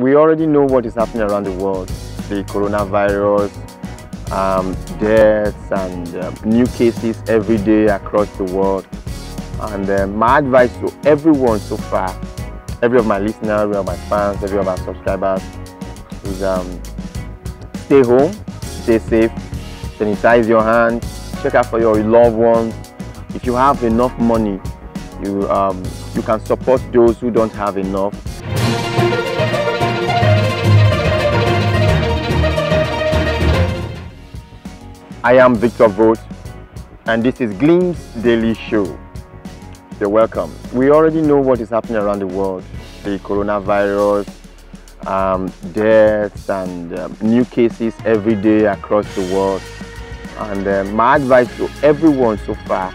we already know what is happening around the world the coronavirus, um, deaths, and uh, new cases every day across the world. And uh, my advice to everyone so far, every of my listeners, every of my fans, every of our subscribers, is um, stay home, stay safe, sanitize your hands, check out for your loved ones. If you have enough money, you um, you can support those who don't have enough. I am Victor Vote and this is Glimpse Daily Show. You're welcome. We already know what is happening around the world. The coronavirus, um, deaths and um, new cases every day across the world. And um, my advice to everyone so far,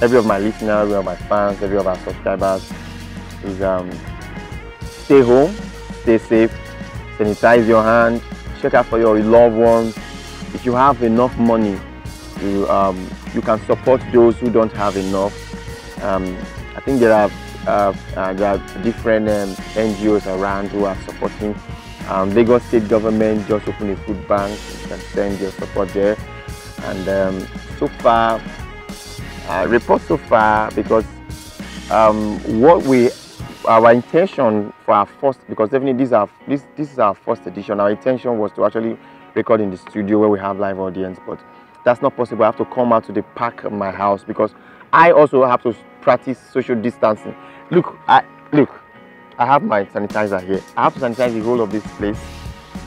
every of my listeners, every of my fans, every of our subscribers is um, stay home, stay safe, sanitize your hands, check out for your loved ones, if you have enough money, you, um, you can support those who don't have enough. Um, I think there are, uh, uh, there are different um, NGOs around who are supporting. Um, Lagos State government just opened a food bank. You can send your support there. And um, so far, uh, report so far because um, what we our intention for our first because definitely these are this this is our first edition our intention was to actually record in the studio where we have live audience, but that's not possible. I have to come out to the park of my house because I also have to practice social distancing. Look, I look, I have my sanitizer here. I have to sanitize the whole of this place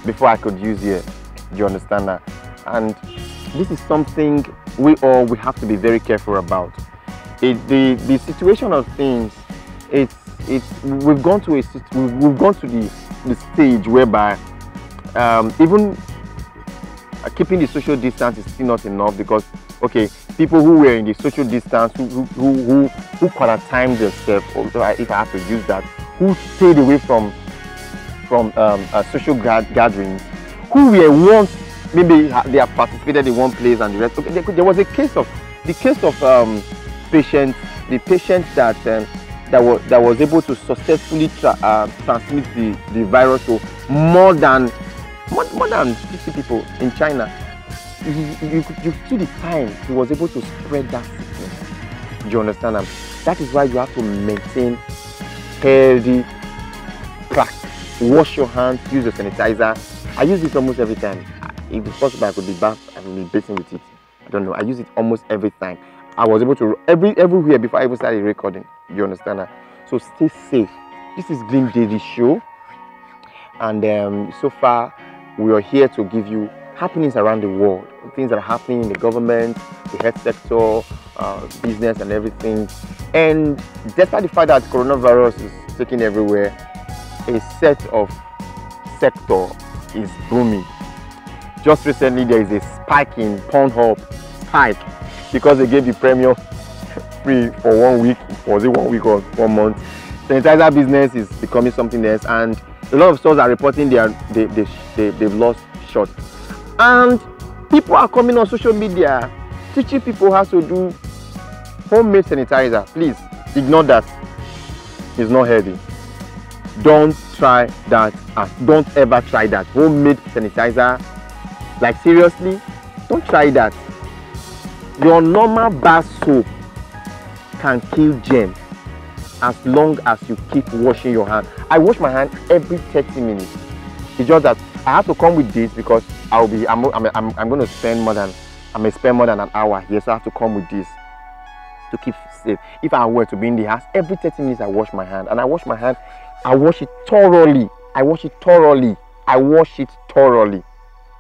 before I could use here. Do you understand that? And this is something we all we have to be very careful about. It, the the situation of things, it's it's we've gone to a we've gone to the the stage whereby um, even uh, keeping the social distance is still not enough because okay people who were in the social distance who who who, who quarantined themselves or if i have to use that who stayed away from from um, social gatherings who were once maybe they have participated in one place and the rest okay, there, was a case of the case of um, patient the patient that um, that was that was able to successfully tra uh, transmit the the virus to more than more, more than 50 people in China. You, you, you see the time he was able to spread that sickness. Do you understand? Them? That is why you have to maintain healthy practice. Wash your hands, use your sanitizer. I use this almost every time. If it's possible, I could be bath and be bathing with it. I don't know. I use it almost every time. I was able to every everywhere before I even started recording. You understand that? So stay safe. This is Green Daily Show, and um, so far we are here to give you happenings around the world, things that are happening in the government, the health sector, uh, business and everything. And despite the fact that coronavirus is taking everywhere, a set of sector is booming. Just recently there is a spike in Pornhub, spike, because they gave the premium free for one week, was it one week or one month? Sanitizer business is becoming something else and a lot of stores are reporting they are they, they, they they've lost short. And people are coming on social media teaching people how to do homemade sanitizer. Please ignore that. It's not healthy don't try that and don't ever try that homemade sanitizer. Like seriously don't try that. Your normal bar soap can kill germs as long as you keep washing your hand. I wash my hand every 30 minutes. It's just that i have to come with this because i'll be i'm i'm, I'm, I'm going to spend more than i may spend more than an hour so i have to come with this to keep safe. If i were to be in the house every 30 minutes i wash my hand and i wash my hand i wash it thoroughly. I wash it thoroughly. I wash it thoroughly.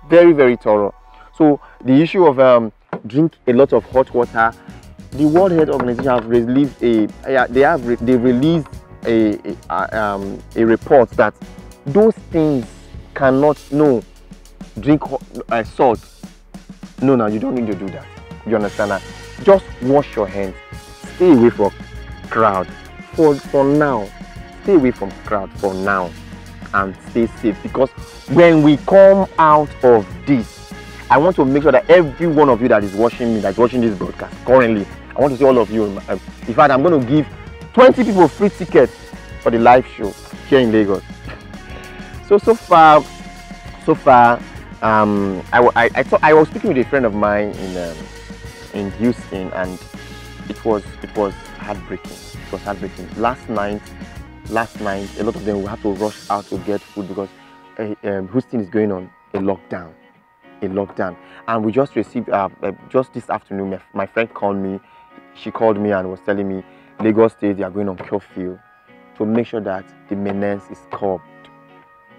Very very thorough. So the issue of um drink a lot of hot water the World Health Organization have released a they have they released a a, um, a report that those things cannot no drink uh, salt. No, no, you don't need to do that. You understand that? Just wash your hands. Stay away from crowd for for now. Stay away from crowd for now and stay safe because when we come out of this I want to make sure that every one of you that is watching me, that's watching this broadcast currently, I want to see all of you. In fact, I'm going to give 20 people free tickets for the live show here in Lagos. So so far, so far, um, I, I, I thought I was speaking with a friend of mine in um, in Houston, and it was it was heartbreaking. It was heartbreaking. Last night, last night, a lot of them will have to rush out to get food because uh, um, Houston is going on a lockdown, a lockdown, and we just received uh, uh, just this afternoon. My, my friend called me. She called me and was telling me Lagos State they are going on curfew to make sure that the menace is curbed.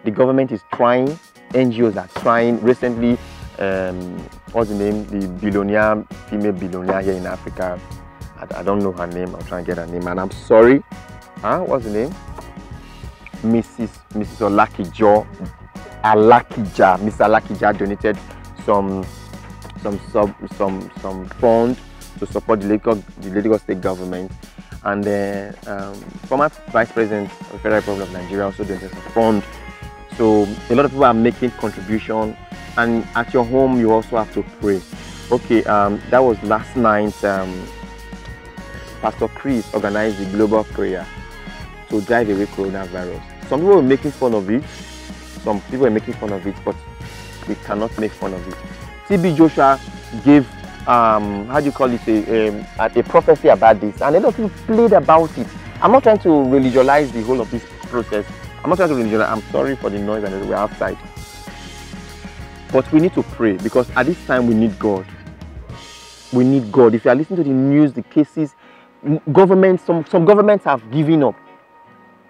The government is trying, NGOs are trying. Recently, um, what's the name? The billionaire, female billionaire here in Africa. I, I, don't know her name. I'm trying to get her name, and I'm sorry. Huh? What's the name? Mrs. Mrs. Olakijo, Alakija. Mrs. Alakija donated some some sub some some funds to support the Lagos, the Lagos State government and then um, former Vice President of the Federal Republic of Nigeria also doing a fund. So a lot of people are making contribution, and at your home you also have to pray. Okay, um, that was last night. Um, Pastor Chris organized the global prayer to drive away coronavirus. Some people were making fun of it. Some people were making fun of it, but we cannot make fun of it. TB Joshua gave um, how do you call it, a, a, a, prophecy about this. And a lot of people played about it. I'm not trying to religionize the whole of this process. I'm not trying to religionize. I'm sorry for the noise and we're outside. But we need to pray because at this time we need God. We need God. If you are listening to the news, the cases, governments, some, some governments have given up.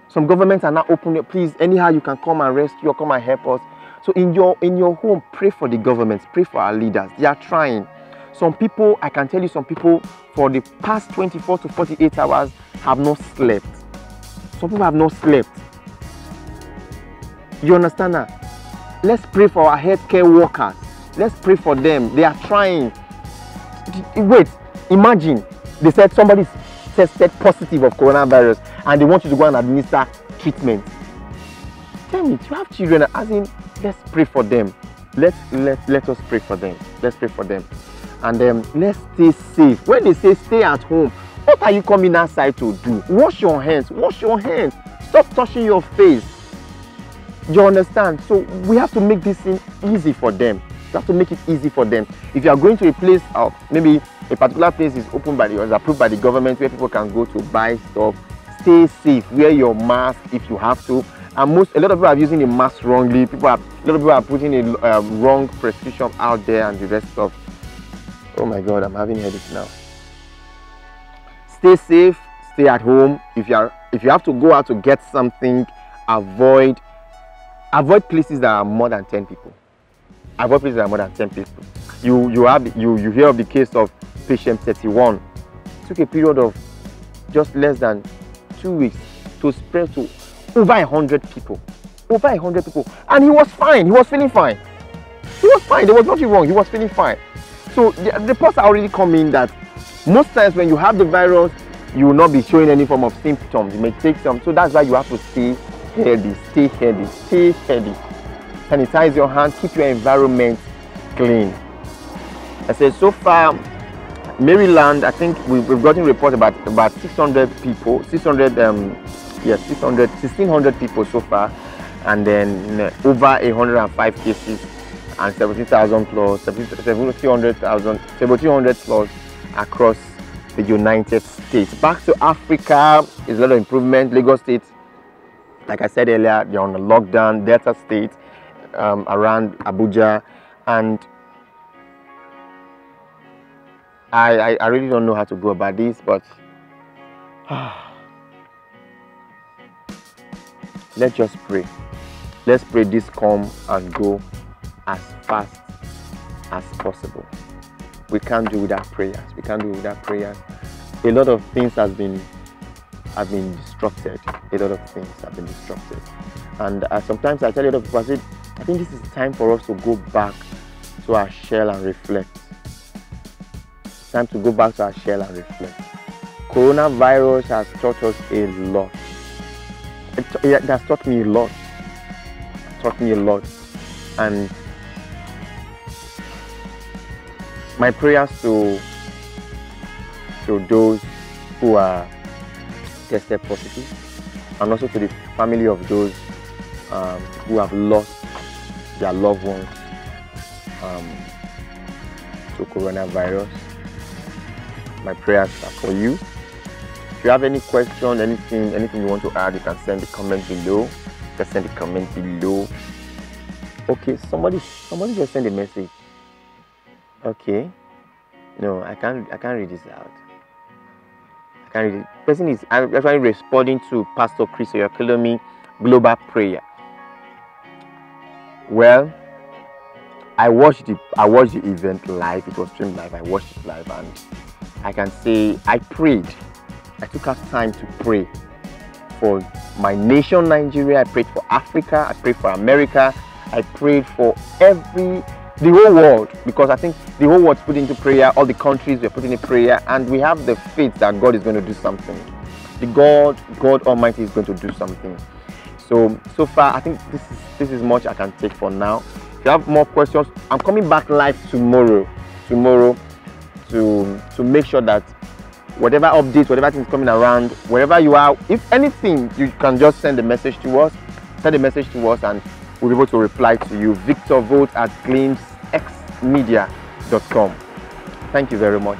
Some governments are not open. Please, anyhow you can come and rescue or come and help us. So in your in your home, pray for the governments, pray for our leaders. They are trying. Some people, I can tell you, some people for the past 24 to 48 hours have not slept. Some people have not slept. You understand that? Let's pray for our healthcare workers. Let's pray for them. They are trying. Wait, imagine they said somebody tested positive of coronavirus and they want you to go and administer treatment. Tell me, you have children, as in, let's pray for them. Let's let, let us pray for them. Let's pray for them and um, let's stay safe when they say stay at home what are you coming outside to do? Wash your hands wash your hands. Stop touching your face. You understand? So we have to make this thing easy for them. We have to make it easy for them. If you are going to a place of maybe a particular place is open by the or is approved by the government where people can go to buy stuff stay safe wear your mask if you have to. And most a lot of people are using the mask wrongly. People are a lot of people are putting a uh, wrong prescription out there and the rest of Oh my God, I'm having headaches now. Stay safe, stay at home. If you are if you have to go out to get something, avoid avoid places that are more than 10 people. Avoid places that are more than 10 people. You you have you you hear of the case of patient 31. It took a period of just less than two weeks to spread to over hundred people. Over hundred people. And he was fine. He was feeling fine. He was fine. There was nothing wrong. He was feeling fine. So the, reports are already coming that most times when you have the virus, you will not be showing any form of symptoms. You may take some. So that's why you have to stay healthy, stay healthy, stay healthy. Sanitize your hands, keep your environment clean. I said so far, Maryland, I think we, have gotten reports about about 600 people, 600, um, yes, 600, 1600 people so far, and then uh, over 105 cases and 17,000 plus, 1700,000, 1700 plus across the United States. Back to Africa is a lot of improvement. Lagos State, like I said earlier, they're on a lockdown. Delta State um, around Abuja, and I, I, I really don't know how to go about this, but let's just pray. Let's pray this come and go as fast as possible. We can't do without prayers. We can't do without prayers. A lot of things has been have been disrupted. A lot of things have been disrupted. And uh, sometimes I tell a lot of people, I, say, I think this is time for us to go back to our shell and reflect. It's time to go back to our shell and reflect. Coronavirus has taught us a lot. It, it has taught me a lot. It taught me a lot. And my prayers to to those who are tested positive and also to the family of those um, who have lost their loved ones um, to coronavirus. My prayers are for you. If you have any question, anything, anything you want to add, you can send the comment below. Can send the comment below. Okay, somebody, somebody just send a message. Okay. No, I can't. I can't read this out. I can't read it. Person is I'm actually responding to Pastor Chris Oyakhilome Global Prayer. Well, I watched the I watched the event live. It was streamed live. I watched it live, and I can say I prayed. I took out time to pray for my nation, Nigeria. I prayed for Africa. I prayed for America. I prayed for every the whole world because I think the whole world's put into prayer. All the countries we're putting in prayer, and we have the faith that God is going to do something. The God, God Almighty, is going to do something. So so far, I think this is this is much I can take for now. If you have more questions, I'm coming back live tomorrow. Tomorrow to to make sure that whatever updates, whatever things coming around, wherever you are, if anything, you can just send a message to us. Send a message to us and we'll be able to reply to you. Victor Vote at gleamsxmedia.com. Thank you very much.